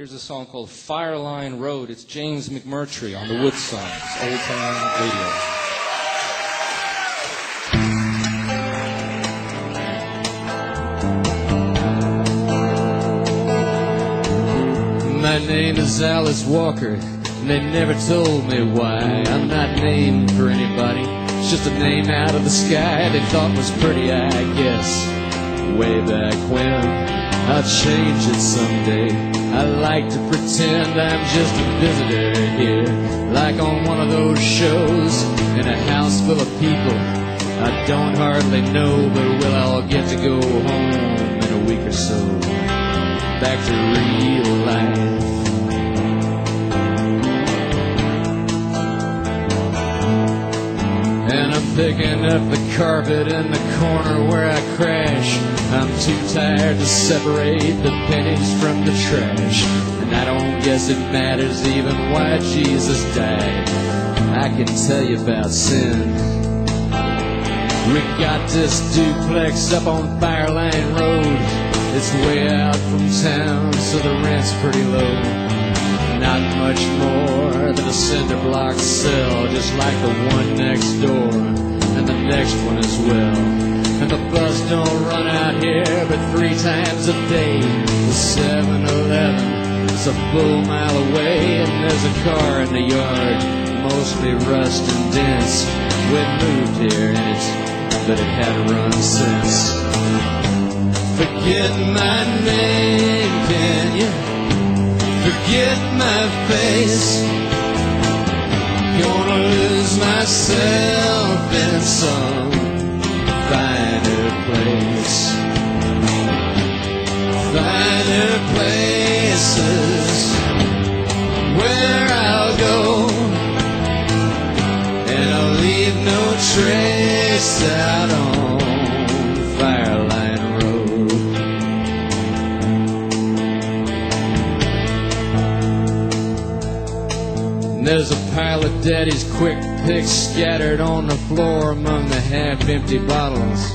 Here's a song called Fireline Road. It's James McMurtry on the Woodsongs, Old Time Radio. My name is Alice Walker. and They never told me why. I'm not named for anybody. It's just a name out of the sky they thought was pretty, I guess. Way back when, I'll change it someday. I like to pretend I'm just a visitor here. Like on one of those shows in a house full of people. I don't hardly know, but we'll all get to go home in a week or so back to real life. Picking up the carpet in the corner where I crash. I'm too tired to separate the pennies from the trash. And I don't guess it matters even why Jesus died. I can tell you about sin. We got this duplex up on Fireline Road. It's way out from town, so the rent's pretty low. Not much more than a cinder block cell, just like the one next door, next one as well. And the bus don't run out here but three times a day. The 7-Eleven is a full mile away, and there's a car in the yard, mostly rust and dents. We moved here in it, but it had run since. Forget my name, can you? Forget my face. Gonna lose myself in some finer place. Finer places where I'll go. And I'll leave no trace out on There's a pile of daddy's quick picks scattered on the floor among the half empty bottles.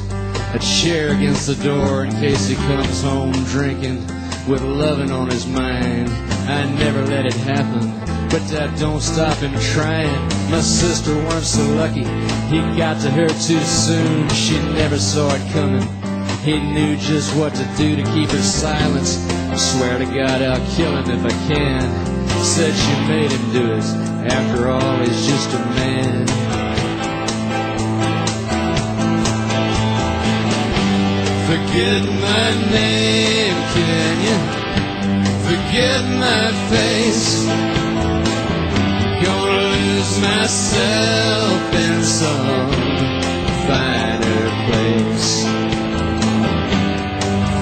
A chair against the door in case he comes home drinking with loving on his mind. I never let it happen, but that don't stop him trying. My sister weren't so lucky, he got to her too soon. She never saw it coming. He knew just what to do to keep her silent. I swear to God I'll kill him if I can. Said she made him do it. After all, he's just a man. Forget my name, can you? Forget my face. Gonna lose myself in some finer place.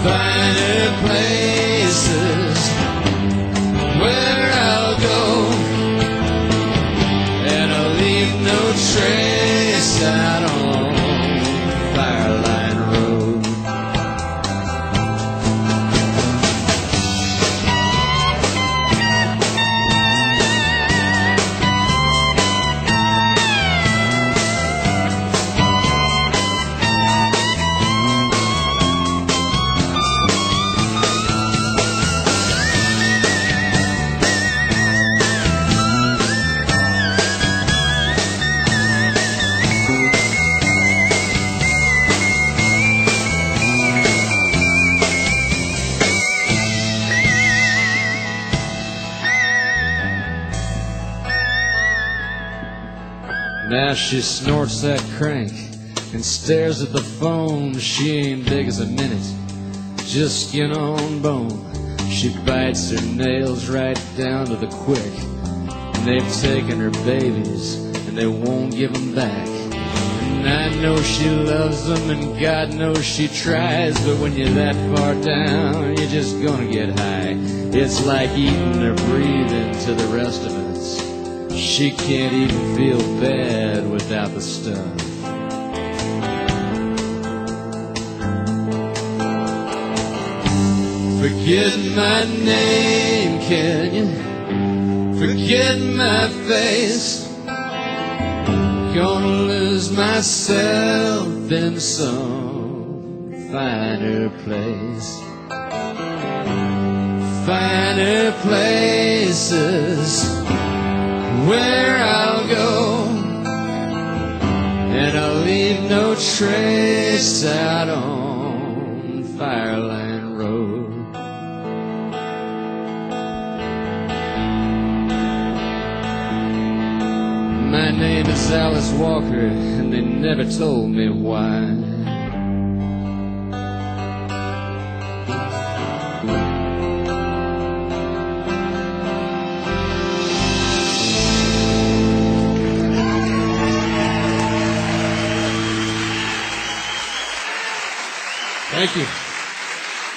Finer Now she snorts that crank and stares at the phone. She ain't big as a minute, just skin on bone. She bites her nails right down to the quick. And they've taken her babies and they won't give them back. And I know she loves them and God knows she tries. But when you're that far down, you're just gonna get high. It's like eating or breathing to the rest of us. She can't even feel bad without the stuff. Forget my name, can you? Forget my face. Gonna lose myself in some finer place. finer places where I'll go, and I'll leave no trace out on Fireline Road. My name is Alice Walker, and they never told me why. Thank you.